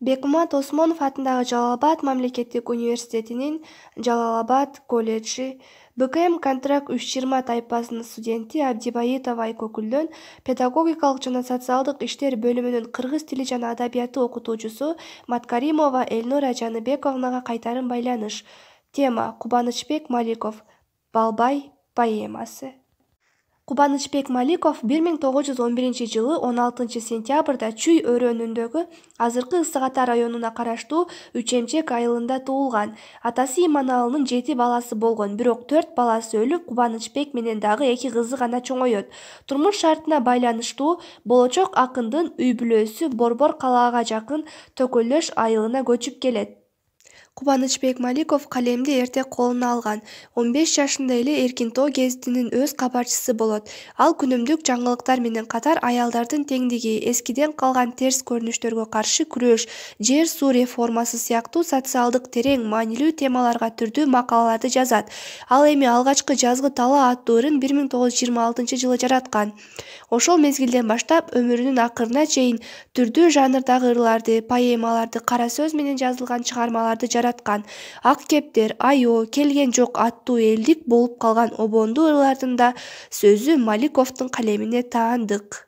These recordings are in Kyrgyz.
бекмамат осмонов атындагы жалал абад мамлекеттик университетинин жалал абад колледжи бкм контракт үч жыйырма тайпасынын студенти абдибаитова айкөкүлдөн педагогикалык жана социалдык иштер бөлүмүнүн кыргыз тили жана адабияты окутуучусу маткаримова элнура жаныбековнага кайтарым байланыш. Тема кубанычбек маликов. Балбай поэмасы кубанычбек маликов бир миң тогуз жүз он биринчи жылы он алтынчы сентябрда чүй өрөөнүндөгү азыркы ысык ата районуна караштуу үч эмчек айылында туулган. Атасы иманалынын жети баласы болгон бирок төрт баласы өлүп кубанычбек менен дагы эки кызы гана чоңоет. Турмуш шартына байланыштуу болочок акындын үй бүлөсү борбор калаага жакын төкөлөш айылына көчүп келет кубанычбек маликов калемди эрте колуна алган. Он беш жашында эле эркин тоо гезитинин өз кабарчысы болот. Ал күнүмдүк жаңылыктар менен катар аялдардын теңдиги эскиден калган терс көрүнүштөргө каршы күрөш жер суу реформасы сыяктуу социалдык терең маанилүү темаларга түрдүү макалаларды жазат. Ал эми алгачкы жазгы талаа аттуу ырын бир миң тогуз жүз жыйырма алтынчы жылы жараткан. Ошол мезгилден баштап өмүрүнүн акырына чейин түрдүү жанрдагы ырларды поэмаларды кара сөз менен жазылган чыгармаларды жараткан. Ак кептер айоо келген жок аттуу элдик болуп калган обондуу ырлардын да сөзү маликовдун калемине таандык.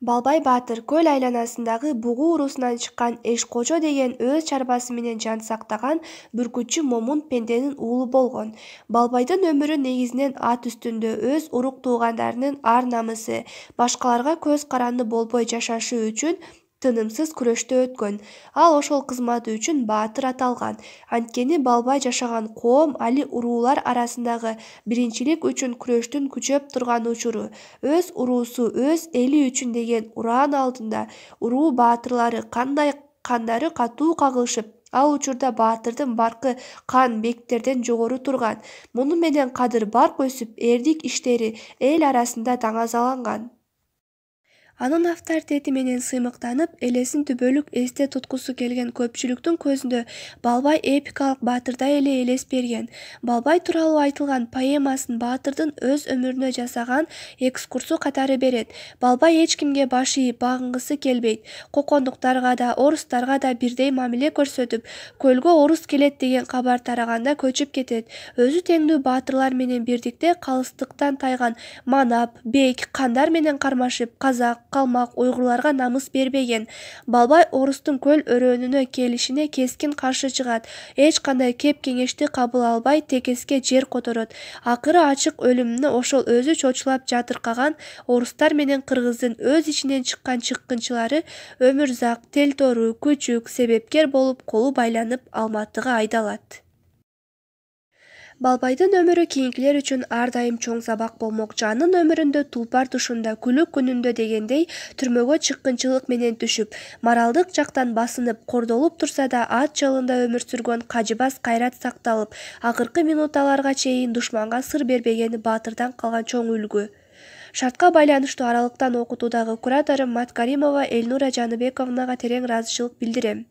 Балбай баатыр көл айланасындагы бугу уруусунан чыккан эшкожо деген өз чарбасы менен жан сактаган бүркүтчү момун пенденин уулу болгон. Балбайдын өмүрү негизинен ат үстүндө өз урук-туугандарынын ар-намысы башкаларга көз каранды болбой жашашы үчүн тынымсыз күрөштө өткөн. Ал ошол кызматы үчүн баатыр аталган. Анткени балбай жашаган коом али уруулар арасындагы биринчилик үчүн күрөштүн күчөп турган учуру. Өз уруусу өз эли үчүн деген ураан алдында уруу баатырлары кандай кандары катуу кагылышып ал учурда баатырдын баркы кан бектерден жогору турган. Муну менен кадыр барк өсүп эрдик иштери эл арасында даңазаланган анын авторитети менен сыймыктанып элесин түбөлүк эсте туткусу келген көпчүлүктүн көзүндө балбай эпикалык баатырдай эле элес берген. Балбай тууралуу айтылган поэмасын баатырдын өз өмүрүнө жасаган экскурсу катары берет. Балбай эч кимге баш ийип багынгысы келбейт. Кокондуктарга да орустарга да бирдей мамиле көрсөтүп көлгө орус келет деген кабар тараганда көчүп кетет. Өзү теңдүү баатырлар менен бирдикте калыстыктан тайган манап бек кандар менен кармашып казак калмак уйгурларга намыс бербеген. Балбай орустун көл өрөөнүнө келишине кескин каршы чыгат. Эч кандай кеп кеңешти кабыл албай текеске жер которот. Акыры ачык өлүмүнө ошол өзү чочулап жатыркаган орустар менен кыргыздын өз ичинен чыккан чыккынчылары өмүрзак телтору күчүк себепкер болуп колу байланып алматыга айдалат балбайдын өмүрү кийинкилер үчүн ар дайым чоң сабак болмокчу анын өмүрүндө тулпар тушунда күлүк күнүндө дегендей түрмөгө чыккынчылык менен түшүп моралдык жактан басынып кордолуп турса да ат жолунда өмүр сүргөн кажыбас кайрат сакталып акыркы минуталарга чейин душманга сыр бербегени баатырдан калган чоң үлгү. Шартка байланыштуу аралыктан окутуудагы кураторум маткаримова элнура жаныбековнага терең ыраазычылык билдирем